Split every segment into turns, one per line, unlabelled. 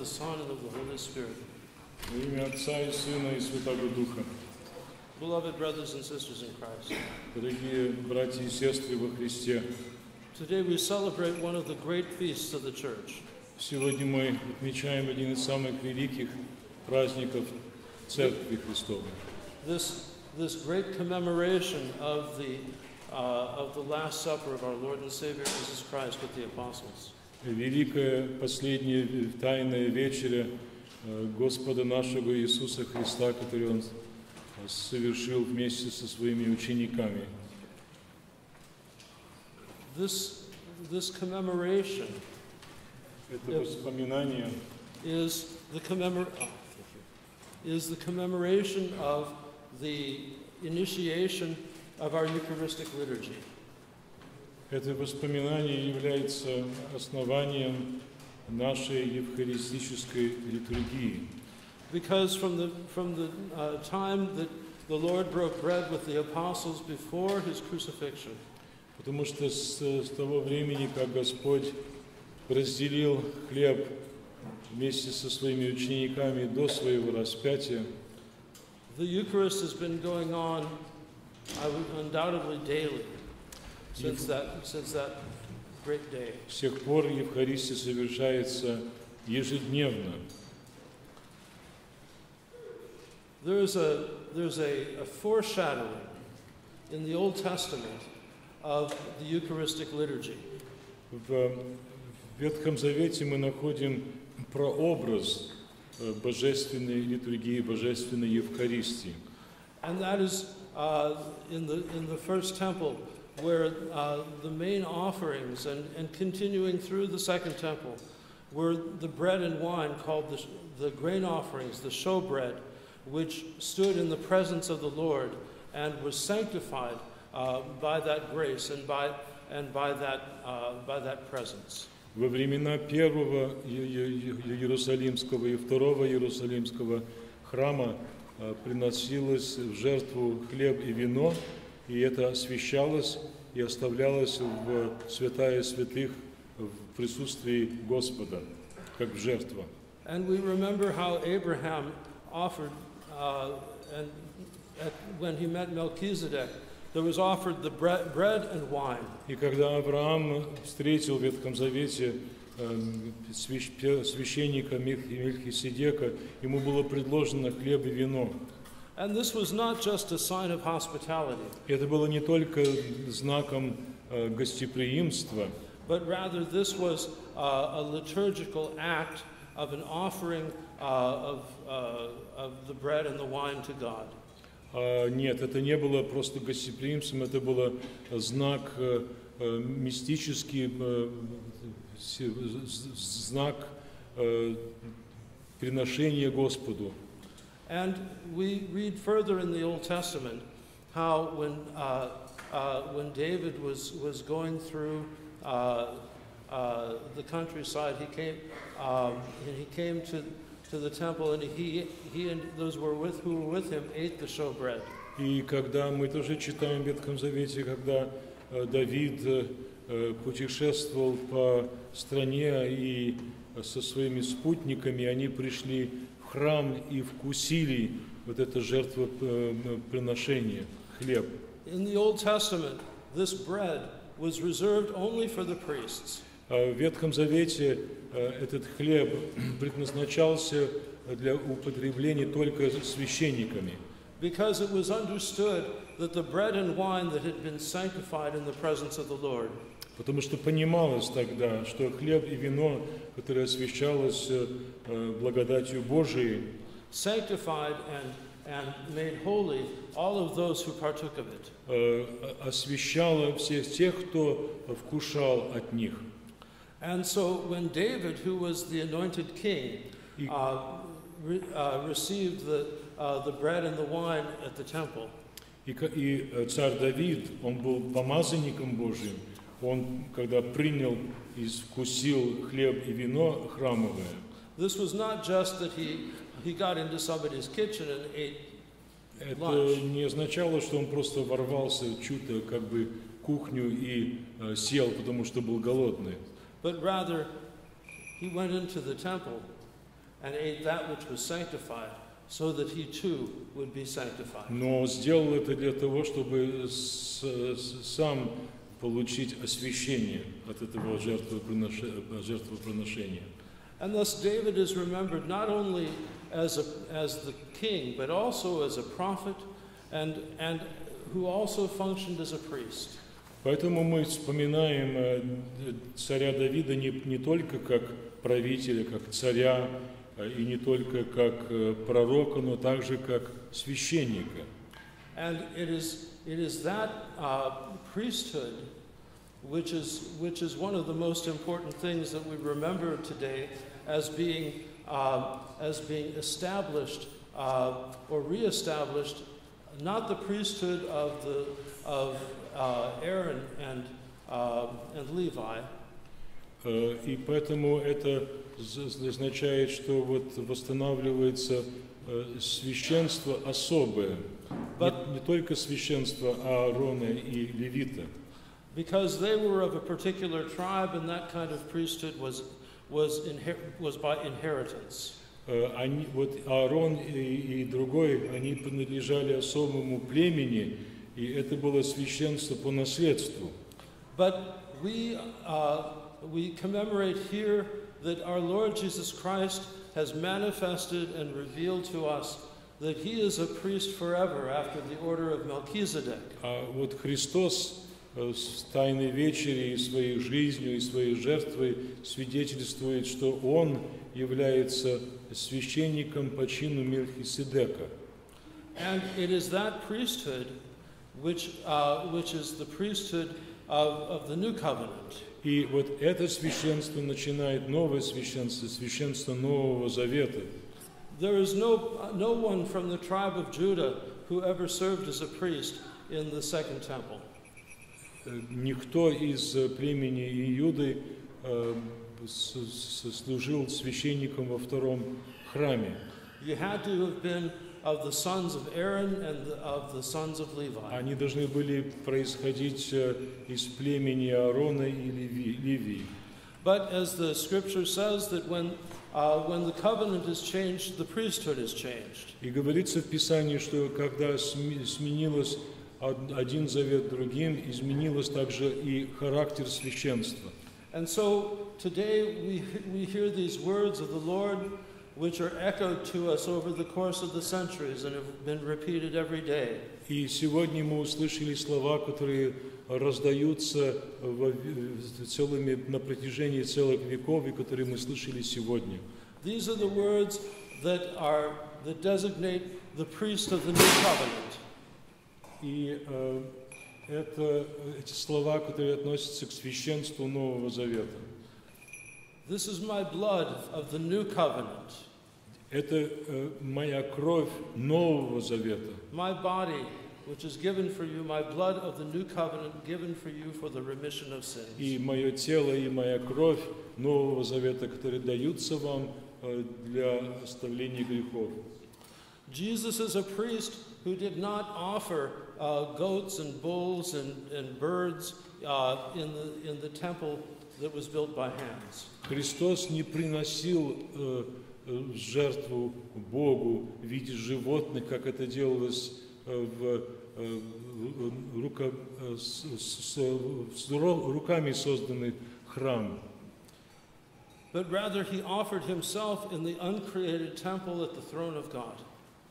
Father, and of the Son, and of the Holy Spirit.
Во имя Отца и Сына и Святого Духа.
Beloved brothers and sisters in Christ,
Дорогие братья и сестры во Христе,
today we celebrate one of the great feasts of the Church.
сегодня мы отмечаем один из самых великих праздников Церкви Христовой.
This, this great commemoration of the, uh, of the Last Supper of our Lord and Savior Jesus Christ with the apostles.
Великая последняя тайная вечеря э, Господа нашего Иисуса Христа, который Он совершил вместе со своими учениками.
This, this commemoration
Это воспоминание
is the, commemor- oh, is the commemoration of the initiation of our Eucharistic liturgy.
Это воспоминание является основанием нашей евхаристической литургии.
Because from the, from the uh, time that the Lord broke bread with the apostles before his crucifixion,
Потому что с, с того времени, как Господь разделил хлеб вместе со своими учениками до своего распятия,
the Eucharist has been going on undoubtedly daily since that, since that great day.
с тех пор Евхаристия совершается ежедневно.
There's a, there's a, a foreshadowing in the Old Testament of the Eucharistic liturgy.
В Ветхом Завете мы находим прообраз э, божественной литургии, божественной Евхаристии.
And that is uh, in, the, in the first temple, where uh, the main offerings, and, and continuing through the second temple, were the bread and wine called the, the grain offerings, the showbread, which stood in the presence of the Lord and was sanctified uh, by that grace and by, and by, that, uh, by that presence.
Во времена первого Е- Е- Е- Иерусалимского и второго Иерусалимского храма э, приносилось в жертву хлеб и вино, и это освящалось и оставлялось в святая святых в присутствии Господа, как жертва.
And we remember how Abraham offered, uh, and at, when he met Melchizedek, there was offered the bre- bread and wine.
И когда Авраам встретил в Ветхом Завете э, пе- священника Мельхиседека, ему было предложено хлеб и вино.
And this was not just a sign of hospitality,
И это было не только знаком э, гостеприимства,
but rather this was uh, a liturgical act of an offering uh, of, uh, of the bread and the wine to God.
А, Нет, это не было просто гостеприимством, это было знак э, э, мистический, э, с- з- знак э, приношения Господу.
And we read further in the Old Testament how when, uh, uh, when David was, was going through uh, uh, the countryside, he came, um, and he came to, to the temple, and he, he and those were with, who were with him ate the showbread.
И когда мы тоже читаем в Ветхом Завете, когда э, Давид э, э, путешествовал по стране и со своими спутниками, они пришли в храм и вкусили вот это жертвоприношение, хлеб.
In the Old Testament, this bread was reserved only for the priests.
А В Ветхом Завете э, этот хлеб предназначался для употребления только священниками.
Because it was understood that the bread and wine that had been sanctified in the presence of the Lord
Потому что понималось тогда, что хлеб и вино, которое освящалось э, благодатью Божией,
sanctified and, and made holy all of those who partook of it.
э, освящало всех тех, кто вкушал от них.
And so when David, who was the anointed king,
И,
uh, re, uh, received the, uh, the bread and the wine at the temple,
и и, э, царь Давид, он был помазанником Божьим, он, когда принял и вкусил хлеб и вино храмовое,
this was not just that he, he got into somebody's kitchen and ate,
это не означало, что он просто ворвался чью-то как бы кухню и э, сел, потому что был голодный.
but rather he went into the temple and ate that which was sanctified, so that he too would be sanctified.
Но сделал это для того, чтобы с- с- сам получить освящение от этого жертвоприноше- жертвоприношения.
And thus David is remembered not only as, a, as the king, but also as a prophet and, and who also functioned as a priest.
Поэтому мы вспоминаем э, царя Давида не, не только как правителя, как царя, э, и не только как э, пророка, но также как священника.
And it is, it is that uh, priesthood which is, which is one of the most important things that we remember today as being, uh, as being established uh, or reestablished, not the priesthood of, the, of uh, Aaron and, uh, and Levi,
Э, И поэтому это з- означает, что вот восстанавливается э, священство особое.
But-
Не, не только священство Аарона и Левита.
because they were of a particular tribe and that kind of priesthood was, was, inher- was by inheritance.
Э, Они, вот Аарон и, и другой, они принадлежали особому племени, и это было священство по наследству.
But we, uh, we commemorate here that our Lord Jesus Christ has manifested and revealed to us that he is a priest forever after the order of Melchizedek.
А вот Христос э, с Тайной Вечери и своей жизнью, и своей жертвой свидетельствует, что Он является священником по чину Мелхиседека.
And it is that priesthood which, uh, which is the priesthood of, of the new covenant.
И вот это священство начинает новое священство, священство Нового Завета.
There is no, no one from the tribe of Judah who ever served as a priest in the second temple.
Э, Никто из э, племени Иуды э, с- с- служил священником во втором храме.
You had to have been of the sons of Aaron and the, of the sons of Levi.
Они должны были происходить э, из племени Аарона и Леви- Ливии.
But as the scripture says, that when, uh, when the covenant is changed, the priesthood is changed.
И говорится в Писании, что когда сме- сменилось од- один завет другим, изменилось также и характер священства.
And so today we, we hear these words of the Lord, which are echoed to us over the course of the centuries and have been repeated every day.
И сегодня мы услышали слова, которые раздаются целыми, на протяжении целых веков, и которые мы слышали сегодня.
These are the words that, are, that designate the priest of the new covenant.
И э, это эти слова, которые относятся к священству Нового Завета.
This is my blood of the new covenant,
Это э, моя кровь Нового Завета.
my body, which is given for you, my blood of the new covenant given for you for the remission of sins.
И мое тело, и моя кровь Нового Завета, которые даются вам э, для оставления грехов.
Jesus is a priest who did not offer uh, goats and bulls and, and birds uh, in, the, in the temple that was built by hands.
Христос не приносил э, э, жертву Богу в виде животных, как это делалось э, в, э, в- рука- э, с, с- с ру- руками созданный храм.
But rather, he offered himself in the uncreated temple at the throne of God.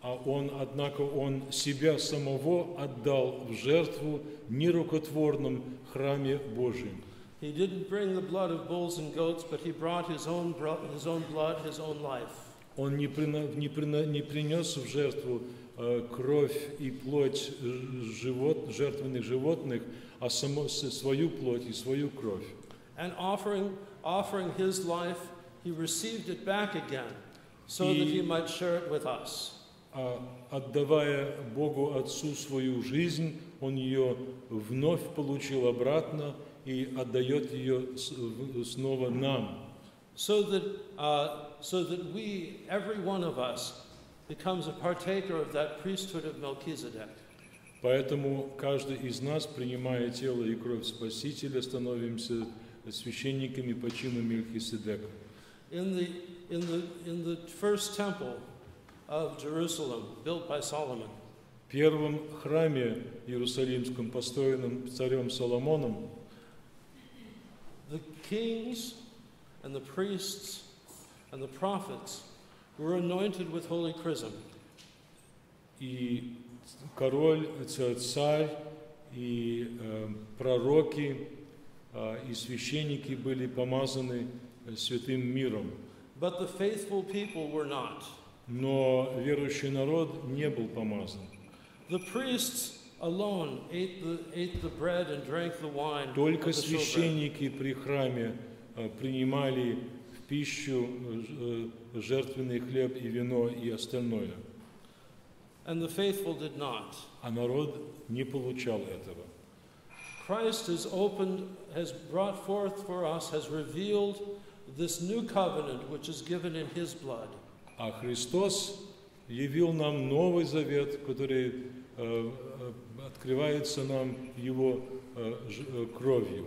А он, однако, он себя самого отдал в жертву нерукотворном храме Божьем.
He didn't bring the blood of bulls and goats, but he brought his own, his own blood, his own life.
Он не, не не принес в жертву э, кровь и плоть э, живот, жертвенных животных, а само, свою плоть и свою кровь.
And offering, offering his life, he received it back again so that he
И-
might share it with us.
А отдавая Богу Отцу свою жизнь, Он ее вновь получил обратно и отдает ее снова нам.
So that, uh, so that we, every one of us, becomes a partaker of that priesthood of Melchizedek.
Поэтому каждый из нас, принимая тело и кровь Спасителя, становимся священниками по чину Мелхиседека.
In the, in the, in the first temple of Jerusalem, built by Solomon,
В первом храме Иерусалимском, построенном царем Соломоном,
the kings and the priests and the prophets were anointed with holy chrism.
и король, царь, и э, пророки, э, и священники были помазаны э, святым миром.
But the faithful people were not.
Но верующий народ не был помазан.
The priests alone ate the, ate the bread and drank the wine.
Только священники при храме э, принимали пищу э, жертвенный хлеб и вино и остальное,
And the faithful did not.
а народ не получал этого.
Christ has opened, has brought forth for us, has revealed this new covenant which is given in His blood.
А Христос явил нам Новый Завет, который э, э, открывается нам Его кровью.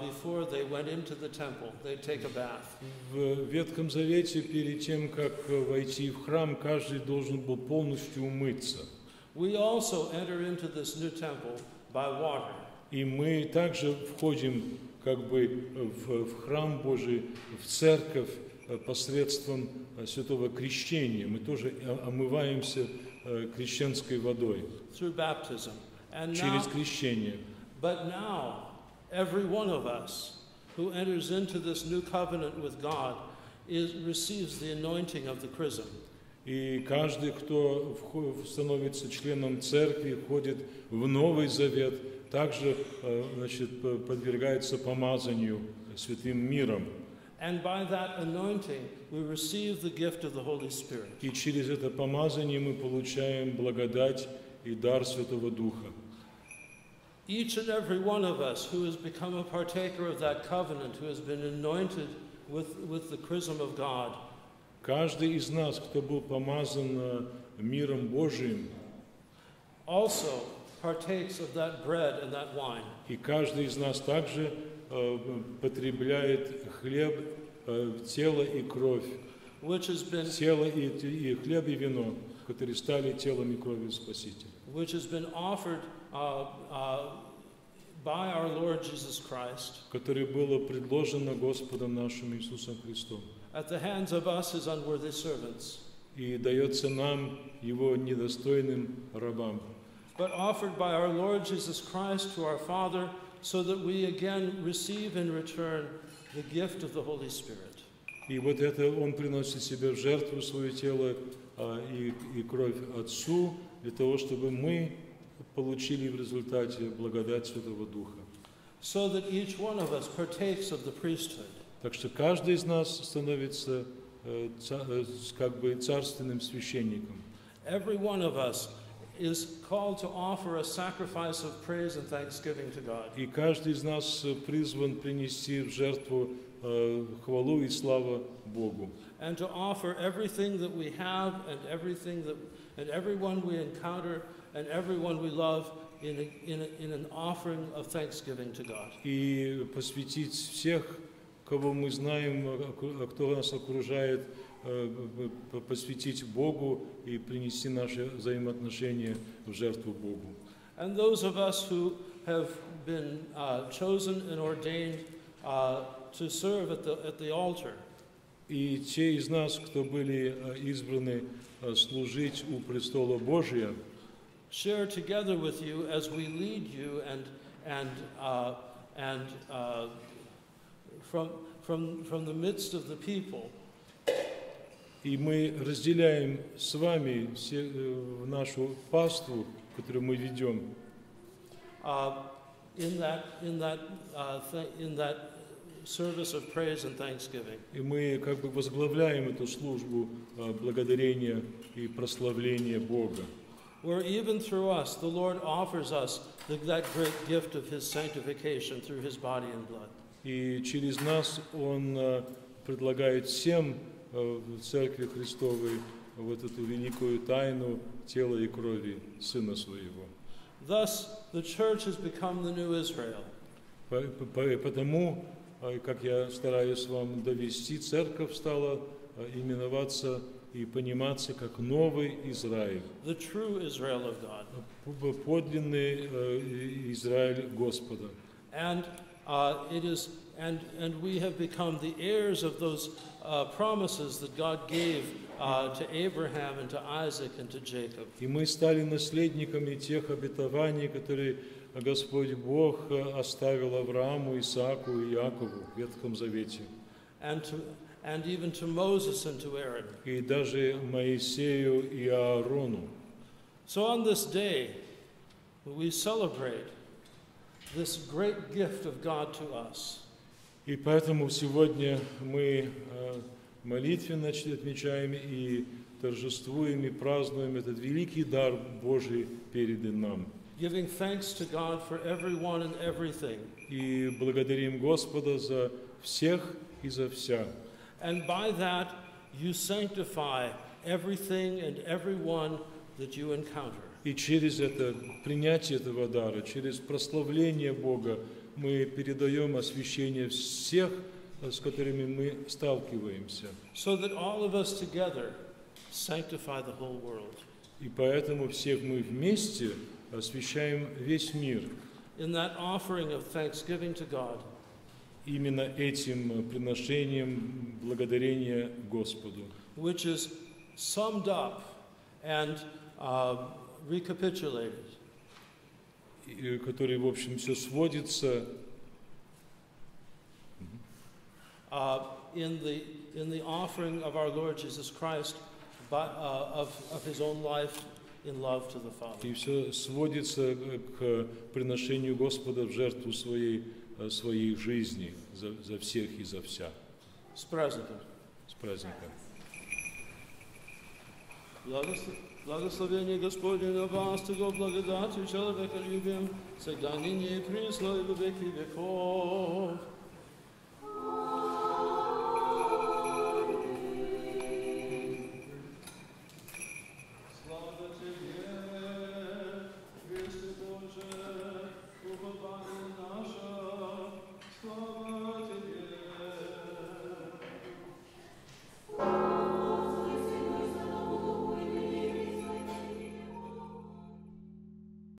before they went into the temple. They'd take a bath.
В Ветхом Завете, перед тем, как э, войти в храм, каждый должен был полностью умыться.
We also enter into this new temple by water.
И мы также входим как бы в, в храм Божий, в церковь э, посредством э, святого крещения. Мы тоже омываемся крещенской водой через крещение.
but now, every one of us who enters into this new covenant with God is, receives the anointing of the chrism.
И каждый, кто вхо- становится членом церкви, входит в Новый Завет, также э, значит, п- подвергается помазанию святым миром.
And by that anointing, we receive the gift of the Holy Spirit.
И через это помазание мы получаем благодать и дар Святого Духа.
Each and every one of us who has become a partaker of that covenant, who has been anointed with, with the chrism of God,
Каждый из нас, кто был помазан э, миром Божиим,
also partakes of that bread and that wine.
и каждый из нас также э, потребляет хлеб, э, тело и кровь,
Which has been
тело и, и хлеб и вино, которые стали телом и кровью Спасителя.
which has been offered uh, uh, by our Lord Jesus Christ
которое было предложено Господом нашим Иисусом Христом.
at the hands of us, his unworthy servants,
И дается нам, Его недостойным рабам.
but offered by our Lord Jesus Christ to our Father, so that we again receive in return the gift of the Holy Spirit.
И вот это Он приносит себе в жертву свое тело а, и, и кровь Отцу, для того, чтобы мы получили в результате благодать Святого Духа.
So that each one of us partakes of the priesthood.
Так что каждый из нас становится э, э, как бы царственным священником.
Every one of us is called to offer a sacrifice of praise and thanksgiving to God.
И каждый из нас призван принести в жертву э, хвалу и славу Богу.
and to offer everything that we have and everything that and everyone we encounter and everyone we love in, a, in, a, in an offering of thanksgiving to God.
и посвятить всех, кого мы знаем, а кто нас окружает, э, п- посвятить Богу и принести наши взаимоотношения в жертву Богу.
And those of us who have been uh, chosen and ordained uh, to serve at the, at the altar,
И те из нас, кто были э, избраны э, служить у престола Божия,
share together with you as we lead you and, and, uh, and uh, from, from, from the midst of the people.
и мы разделяем с вами все, э, нашу паству, которую мы ведем,
uh, in that, in that, uh, th- in that service of praise and thanksgiving.
и мы как бы возглавляем эту службу э, благодарения и прославления Бога.
where even through us, the Lord offers us the, that great gift of His sanctification through His body and blood.
И через нас Он э, предлагает всем э, в Церкви Христовой вот эту великую тайну тела и крови Сына Своего.
Thus, the church has become the new Israel.
По- по- Потому, э, как я стараюсь вам довести, Церковь стала э, именоваться и пониматься как новый Израиль,
the true Israel of God.
п- подлинный Израиль Господа.
And uh, it is, and, and we have become the heirs of those uh, promises that God gave uh, to Abraham and to Isaac and to Jacob.
И мы стали наследниками тех обетований, которые Господь Бог э, оставил Аврааму, Исааку и Якову в Ветхом Завете.
And, to, and even to Moses and to Aaron.
И даже Моисею и Аарону.
So on this day, we celebrate this great gift of God to us.
И поэтому сегодня мы э, молитвенно отмечаем и торжествуем и празднуем этот великий дар Божий передан нам.
Giving thanks to God for everyone and everything.
И благодарим Господа за всех и за вся.
And by that, you sanctify everything and everyone that you encounter.
И через это принятие этого дара, через прославление Бога, мы передаем освящение всех, э, с которыми мы сталкиваемся.
so that all of us together sanctify the whole world.
И поэтому всех мы вместе освящаем весь мир.
In that offering of thanksgiving to God,
именно этим э, приношением благодарения Господу,
which is summed up and uh, recapitulated
э, который, в общем, все сводится
uh, in, the, in the offering of our Lord Jesus Christ by, uh, of, of his own life in love to the Father.
и все сводится э, к приношению Господа в жертву своей, э, своей жизни за, за всех и за вся.
С праздником.
С праздником.
Благос- Благословение Господне на вас, Его благодатью человеколюбием, всегда ныне и присно и во веки веков.